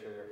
you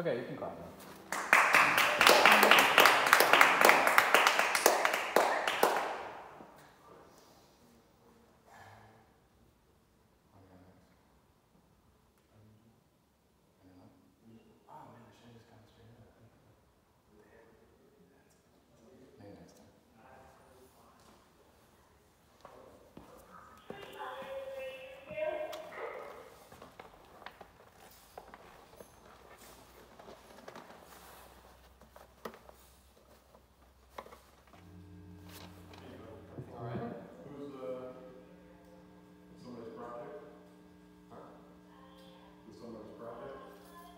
Okay, you can clap now.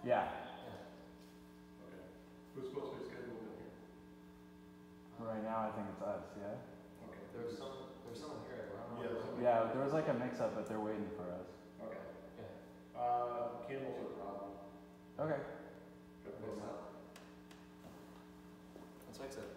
Yeah. Okay. Who's supposed to be scheduled in here? Right now, I think it's us, yeah? Okay. There's some, There's someone here, Yeah, Yeah, there was like a mix up, but they're waiting for us. Okay. Yeah. Uh, Campbell's a problem. Okay. What's? Let's fix it.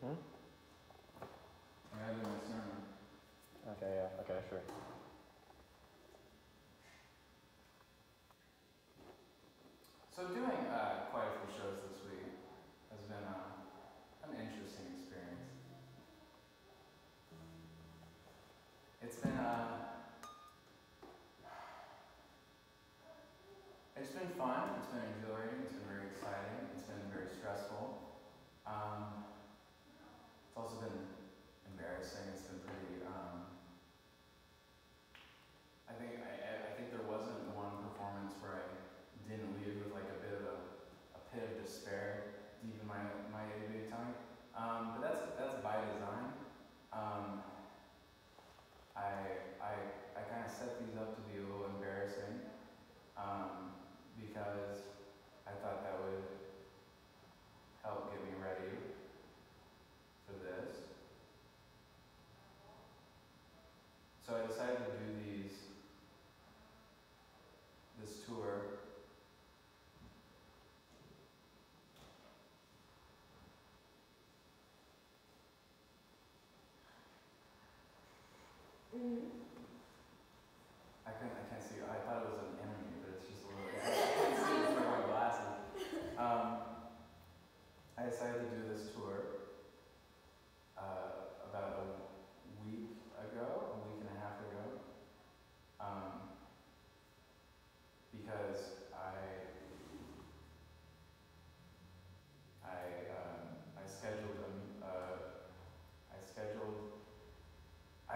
Hmm? I have it in my sermon. Okay, yeah, okay, sure.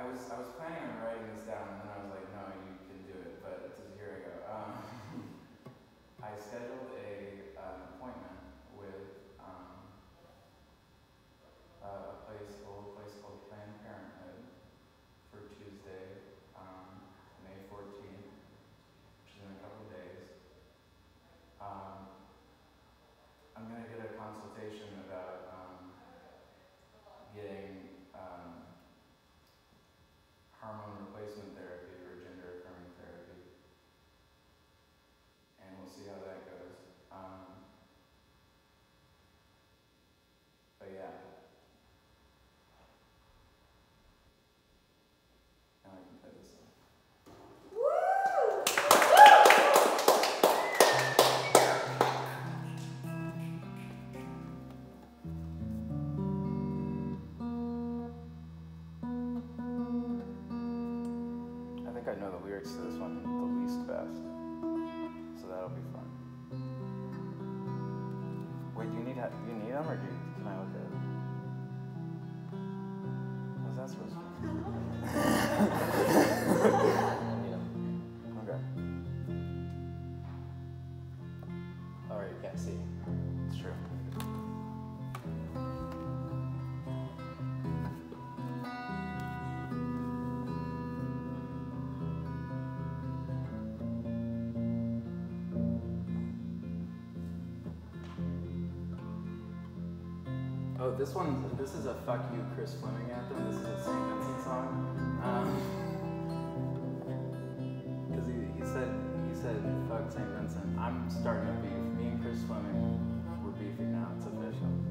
I was, I was planning Oh, this one, this is a fuck you Chris Fleming anthem. This is a St. Vincent song. Because um, he, he said, he said, fuck St. Vincent. I'm starting to beef. Me and Chris Fleming, we're beefing now. It's official.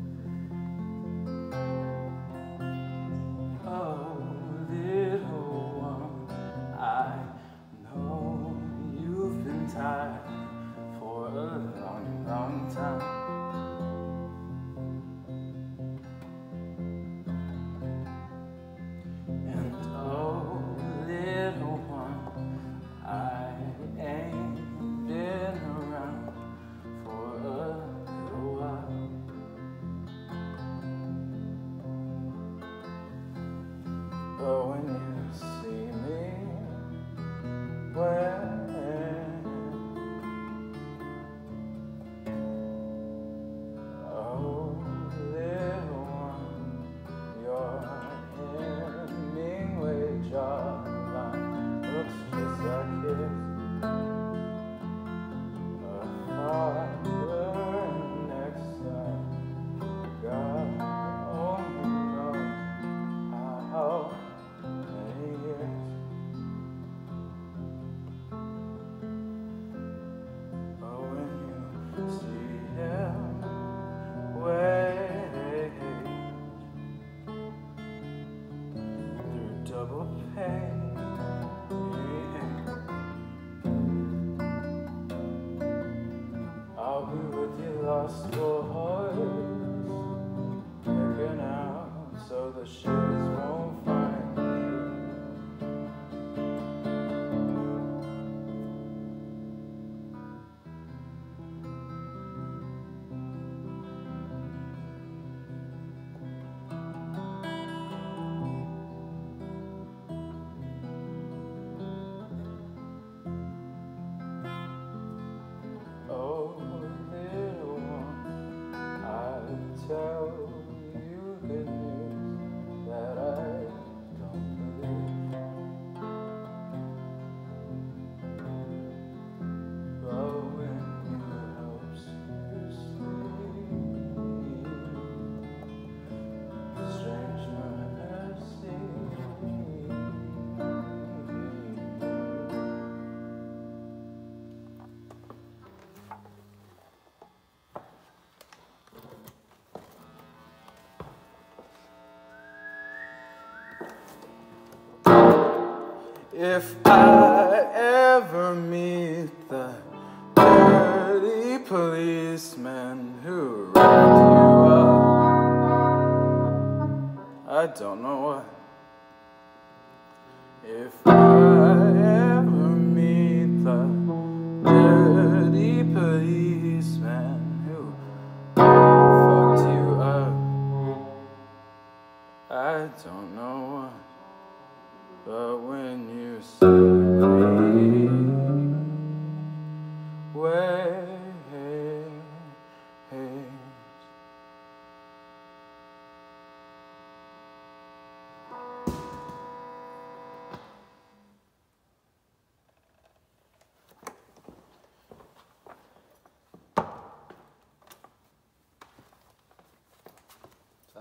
if I ever meet.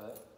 cut.